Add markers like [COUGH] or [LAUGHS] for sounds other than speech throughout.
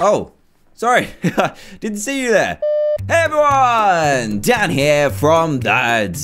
Oh, sorry. [LAUGHS] Didn't see you there. Hey everyone! Dan here from the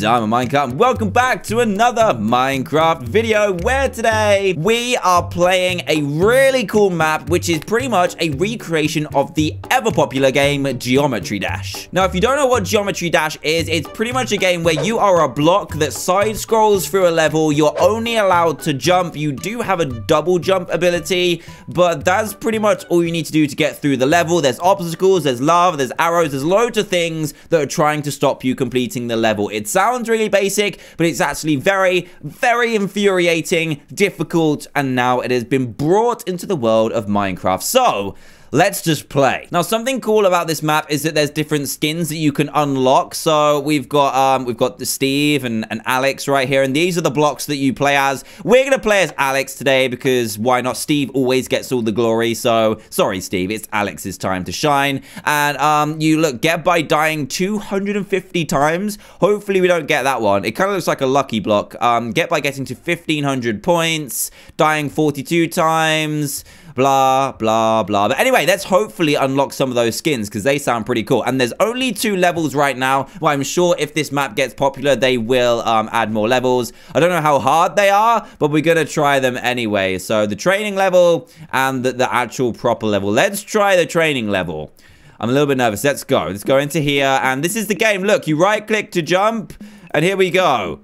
Diamond Minecart. Welcome back to another Minecraft video where today we are playing a really cool map which is pretty much a recreation of the ever popular game Geometry Dash. Now if you don't know what Geometry Dash is, it's pretty much a game where you are a block that side scrolls through a level. You're only allowed to jump. You do have a double jump ability, but that's pretty much all you need to do to get through the level. There's obstacles, there's lava, there's arrows, there's loads of things that are trying to stop you completing the level. It sounds really basic, but it's actually very, very infuriating, difficult, and now it has been brought into the world of Minecraft. So, let's just play. Now, something cool about this map is that there's different skins that you can unlock. So we've got um, we've got Steve and, and Alex right here, and these are the blocks that you play as. We're gonna play as Alex today because why not? Steve always gets all the glory. So sorry, Steve, it's Alex's time to shine. And um, you look get by dying 250 times. Hopefully, we don't get that one. It kind of looks like a lucky block. Um, get by getting to 1500 points, dying 42 times blah, blah, blah. But anyway, let's hopefully unlock some of those skins because they sound pretty cool. And there's only two levels right now. Well, I'm sure if this map gets popular, they will um, add more levels. I don't know how hard they are, but we're going to try them anyway. So the training level and the, the actual proper level. Let's try the training level. I'm a little bit nervous. Let's go. Let's go into here. And this is the game. Look, you right click to jump. And here we go.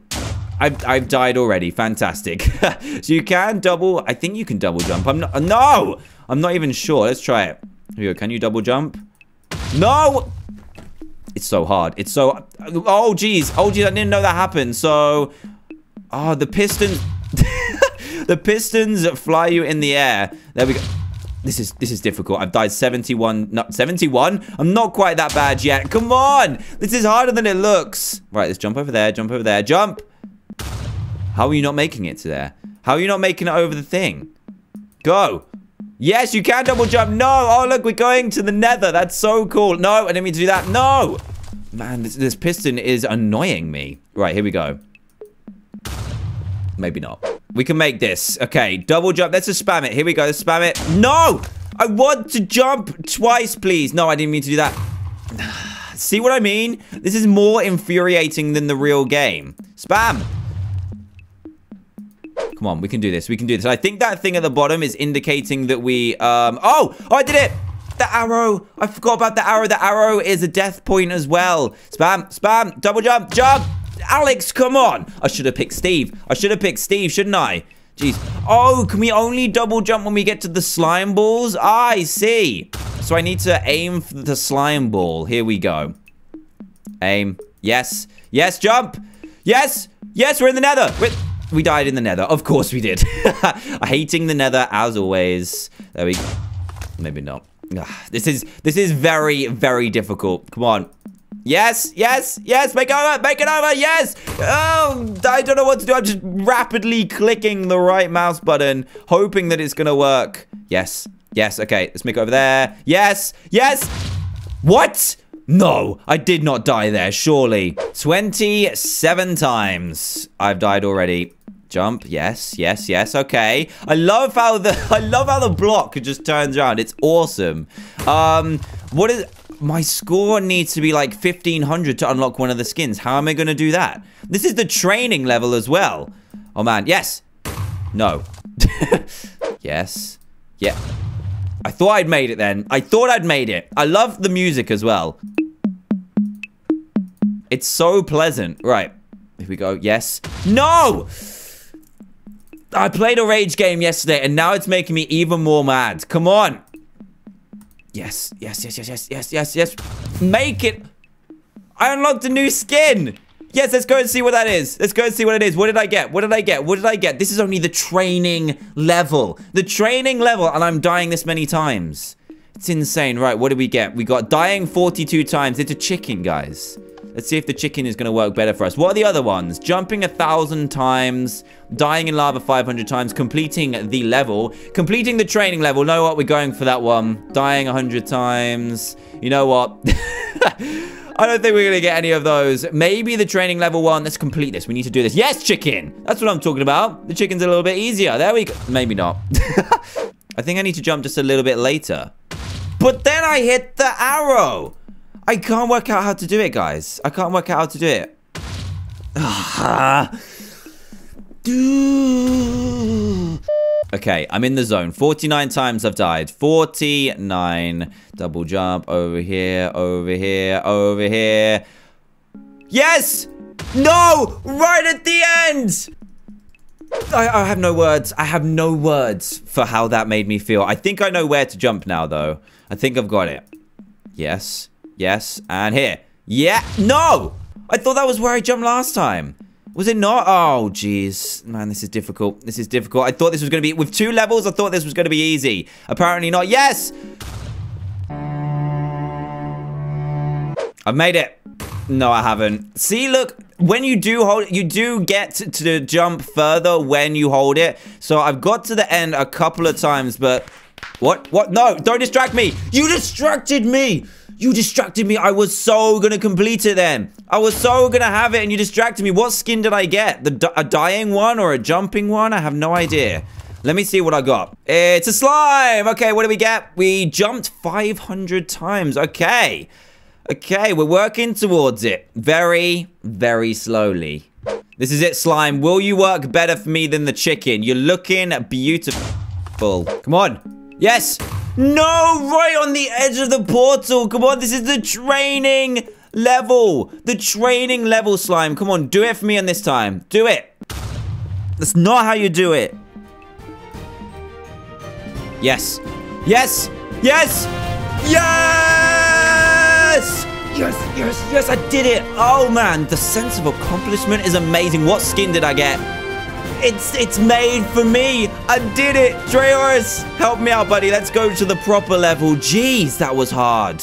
I've, I've died already. Fantastic. [LAUGHS] so you can double... I think you can double jump. I'm not... Uh, no! I'm not even sure. Let's try it. Here we go. Can you double jump? No! It's so hard. It's so... Oh, geez. Oh, geez. I didn't know that happened. So... Oh, the pistons... [LAUGHS] the pistons fly you in the air. There we go. This is this is difficult. I've died 71, not 71. I'm not quite that bad yet. Come on. This is harder than it looks. Right, let's jump over there, jump over there, jump. How are you not making it to there? How are you not making it over the thing? Go. Yes, you can double jump. No. Oh, look, we're going to the nether. That's so cool. No, I didn't mean to do that. No. Man, this, this piston is annoying me. Right, here we go. Maybe not. We can make this. Okay, double jump. Let's just spam it. Here we go. Let's spam it. No! I want to jump twice, please. No, I didn't mean to do that. [SIGHS] See what I mean? This is more infuriating than the real game. Spam. Come on, we can do this. We can do this. I think that thing at the bottom is indicating that we, um, oh, oh, I did it. The arrow. I forgot about the arrow. The arrow is a death point as well. Spam, spam, double jump, jump. Alex, come on. I should have picked Steve. I should have picked Steve, shouldn't I? Jeez. Oh, can we only double jump when we get to the slime balls? I see. So I need to aim for the slime ball. Here we go. Aim. Yes. Yes, jump. Yes. Yes, we're in the nether. We're we died in the nether. Of course we did. [LAUGHS] Hating the nether as always. There we go. Maybe not. This is this is very, very difficult. Come on. Yes, yes, yes, make it over, make it over, yes! Oh, I don't know what to do. I'm just rapidly clicking the right mouse button, hoping that it's gonna work. Yes, yes, okay, let's make it over there. Yes, yes! What? No, I did not die there, surely. 27 times I've died already. Jump, yes, yes, yes, okay. I love how the [LAUGHS] I love how the block just turns around. It's awesome. Um, what is my score needs to be like 1500 to unlock one of the skins. How am I going to do that? This is the training level as well. Oh man, yes. No. [LAUGHS] yes. Yeah. I thought I'd made it then. I thought I'd made it. I love the music as well. It's so pleasant. Right. Here we go. Yes. No! I played a rage game yesterday, and now it's making me even more mad. Come on. Yes, yes, yes, yes, yes, yes, yes, yes. Make it. I unlocked a new skin. Yes, let's go and see what that is. Let's go and see what it is. What did I get? What did I get? What did I get? This is only the training level. The training level, and I'm dying this many times. It's insane. Right, what did we get? We got dying 42 times. It's a chicken, guys. Let's see if the chicken is going to work better for us. What are the other ones? Jumping a thousand times, dying in lava 500 times, completing the level, completing the training level. Know what? We're going for that one. Dying 100 times. You know what? [LAUGHS] I don't think we're going to get any of those. Maybe the training level one. Let's complete this. We need to do this. Yes, chicken. That's what I'm talking about. The chicken's a little bit easier. There we go. Maybe not. [LAUGHS] I think I need to jump just a little bit later. But then I hit the arrow. I can't work out how to do it, guys. I can't work out how to do it. [SIGHS] okay, I'm in the zone. 49 times I've died. 49. Double jump over here, over here, over here. Yes! No! Right at the end! I, I, have no words. I have no words for how that made me feel. I think I know where to jump now, though. I think I've got it. Yes. Yes. And here. Yeah. No! I thought that was where I jumped last time. Was it not? Oh, jeez. Man, this is difficult. This is difficult. I thought this was going to be... With two levels, I thought this was going to be easy. Apparently not. Yes! I've made it. No, I haven't. See, look, when you do hold you do get to, to jump further when you hold it. So I've got to the end a couple of times, but... What? What? No, don't distract me. You distracted me. You distracted me. I was so gonna complete it then. I was so gonna have it and you distracted me. What skin did I get? The a dying one or a jumping one? I have no idea. Let me see what I got. It's a slime. Okay, what do we get? We jumped 500 times. Okay. Okay, we're working towards it. Very, very slowly. This is it, slime. Will you work better for me than the chicken? You're looking beautiful. Come on. Yes. No, right on the edge of the portal. Come on, this is the training level. The training level, slime. Come on, do it for me on this time. Do it. That's not how you do it. Yes. Yes. Yes. Yes! Yes, yes, yes, I did it. Oh, man, the sense of accomplishment is amazing. What skin did I get? It's it's made for me. I did it. Trayaurus, help me out, buddy. Let's go to the proper level. Jeez, that was hard.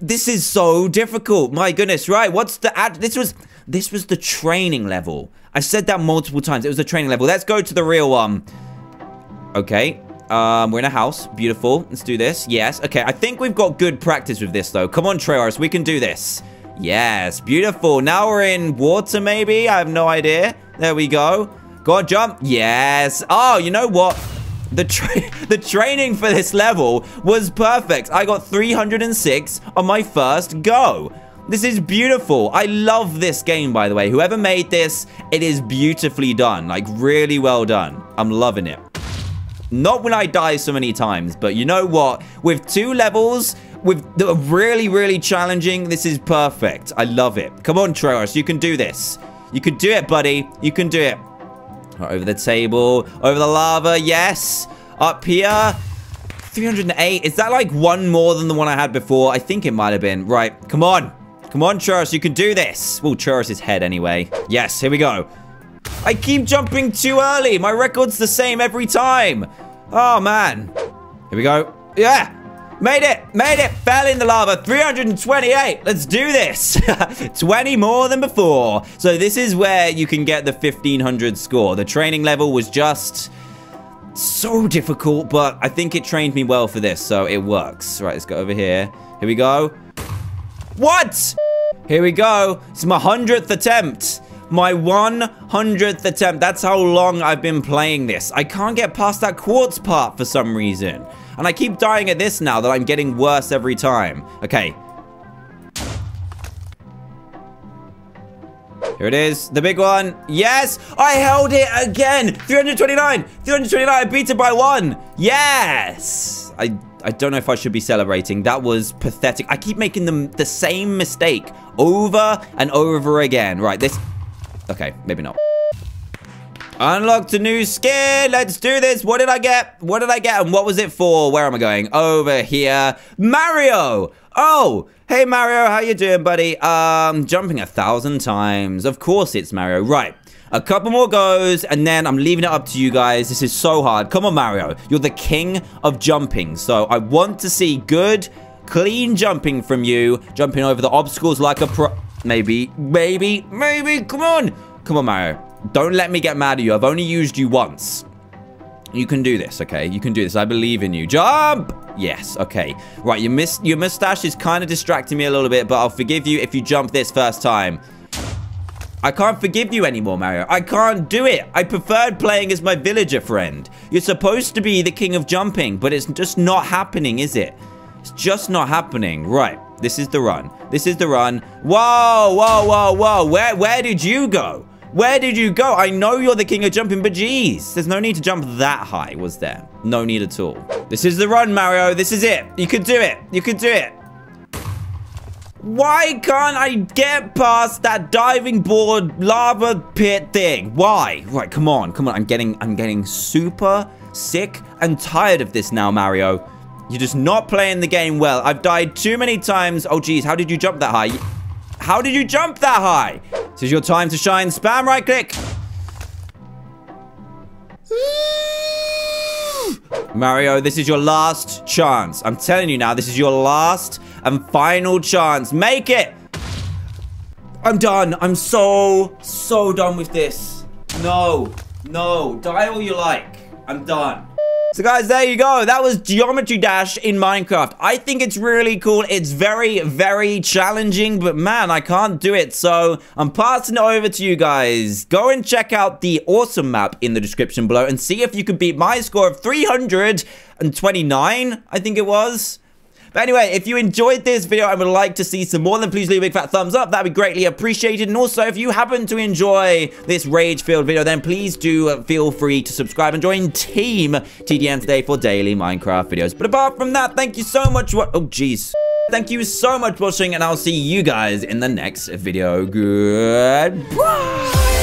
This is so difficult. My goodness, right? What's the ad? This was this was the training level. I said that multiple times. It was the training level. Let's go to the real one. Okay. Um, we're in a house. Beautiful. Let's do this. Yes. Okay. I think we've got good practice with this, though. Come on, Trayaurus. We can do this. Yes. Beautiful. Now we're in water, maybe? I have no idea. There we go. Go on, jump. Yes. Oh, you know what? The, tra [LAUGHS] the training for this level was perfect. I got 306 on my first go. This is beautiful. I love this game, by the way. Whoever made this, it is beautifully done. Like, really well done. I'm loving it. Not when I die so many times, but you know what? With two levels, with really, really challenging, this is perfect. I love it. Come on, Trayaurus, you can do this. You can do it, buddy. You can do it. Over the table. Over the lava. Yes. Up here. 308. Is that like one more than the one I had before? I think it might have been. Right. Come on. Come on, Trayaurus. You can do this. Well, Trayaurus' head anyway. Yes. Here we go. I keep jumping too early. My record's the same every time. Oh, man. Here we go. Yeah. Made it! Made it! Fell in the lava. 328. Let's do this. [LAUGHS] 20 more than before. So this is where you can get the 1500 score. The training level was just so difficult, but I think it trained me well for this, so it works. Right, let's go over here. Here we go. What? Here we go. It's my 100th attempt. My 100th attempt. That's how long I've been playing this. I can't get past that quartz part for some reason. And I keep dying at this now that I'm getting worse every time. Okay. Here it is. The big one. Yes! I held it again! 329! 329! I beat it by one! Yes! I, I don't know if I should be celebrating. That was pathetic. I keep making them the same mistake over and over again. Right, this... Okay, maybe not. Unlocked a new skin. Let's do this. What did I get? What did I get? And what was it for? Where am I going? Over here. Mario. Oh, hey Mario. How you doing, buddy? Um, jumping a thousand times. Of course it's Mario. Right. A couple more goes, and then I'm leaving it up to you guys. This is so hard. Come on, Mario. You're the king of jumping. So I want to see good, clean jumping from you. Jumping over the obstacles like a pro... Maybe, maybe, maybe. Come on. Come on, Mario. Don't let me get mad at you. I've only used you once. You can do this, okay? You can do this. I believe in you. Jump! Yes, okay. Right, your, mis your mustache is kind of distracting me a little bit, but I'll forgive you if you jump this first time. I can't forgive you anymore, Mario. I can't do it. I preferred playing as my villager friend. You're supposed to be the king of jumping, but it's just not happening, is it? It's just not happening. Right. This is the run. This is the run. Whoa, whoa, whoa, whoa. Where, where did you go? Where did you go? I know you're the king of jumping, but geez. There's no need to jump that high, was there? No need at all. This is the run, Mario. This is it. You could do it. You could do it. Why can't I get past that diving board lava pit thing? Why? Right, come on. Come on. I'm getting I'm getting super sick and tired of this now, Mario. You're just not playing the game well. I've died too many times. Oh, geez. How did you jump that high? How did you jump that high? This is your time to shine. Spam right click. Mario, this is your last chance. I'm telling you now, this is your last and final chance. Make it! I'm done. I'm so, so done with this. No, no, die all you like. I'm done. So guys, there you go. That was Geometry Dash in Minecraft. I think it's really cool. It's very, very challenging, but man, I can't do it. So I'm passing it over to you guys. Go and check out the awesome map in the description below and see if you could beat my score of 329, I think it was. But anyway, if you enjoyed this video and would like to see some more, then please leave a big fat thumbs up. That'd be greatly appreciated. And also, if you happen to enjoy this rage-filled video, then please do feel free to subscribe and join Team TDM today for daily Minecraft videos. But apart from that, thank you so much. Oh, jeez. Thank you so much for watching, and I'll see you guys in the next video. Goodbye.